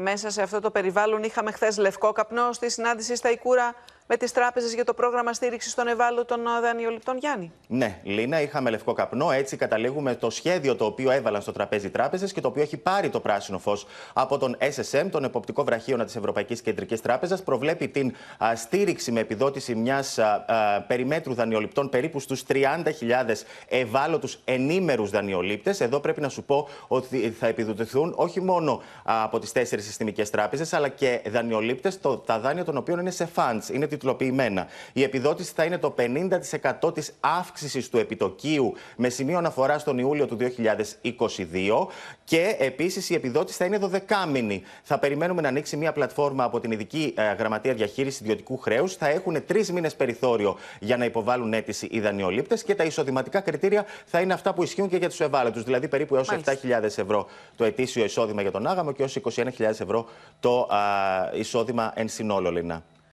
Μέσα σε αυτό το περιβάλλον είχαμε χθες λευκό καπνό στη συνάντηση στα Ικούρα με τις τράπεζες για το πρόγραμμα στήριξης των ευάλωτων δανειοληπτών, Γιάννη; Ναι, Λίνα, είχαμε λευκό καπνό. Έτσι καταλήγουμε το σχέδιο το οποίο έβαλαν στο τραπέζι τράπεζες και το οποίο έχει πάρει το πράσινο φως από τον SSM, τον Εποπτικό Βραχίωνα της Ευρωπαϊκής Κεντρικής Τράπεζας. Προβλέπει την α, στήριξη με επιδότηση μιας περιμέτρου δανειοληπτών περίπου στους 30.000 ευάλωτους ενήμερους δανειολήπτες. Εδώ πρέπει να σου πω ότι θα επιδοτηθούν όχι μόνο α, από τις τέσσερις συστημικές τράπεζες, αλλά και δανειολήπτες, τα δάνεια των οποίων είναι σε funds, είναι τιτλοποιημένα. Η επιδότηση θα είναι το 50% της αύξησης του επιτοκίου με σημείο αναφορά στον Ιούλιο του 2022 και επίσης η επιδότηση θα είναι 12 μήνη. Θα περιμένουμε να ανοίξει μια πλατφόρμα από την Ειδική ε, Γραμματεία Διαχείρισης Ιδιωτικού Χρέους. Θα έχουν τρεις μήνες περιθώριο για να υποβάλουν αίτηση οι δανειολήπτες και τα εισοδηματικά κριτήρια θα είναι αυτά που ισχύουν και για τους ευάλωτους. Δηλαδή περίπου έως 7.000 ευρώ το ετήσιο εισόδημα για τον άγαμο και έως 21.000 ευρώ το α, εισόδημα εν συνόλο, Λίνα.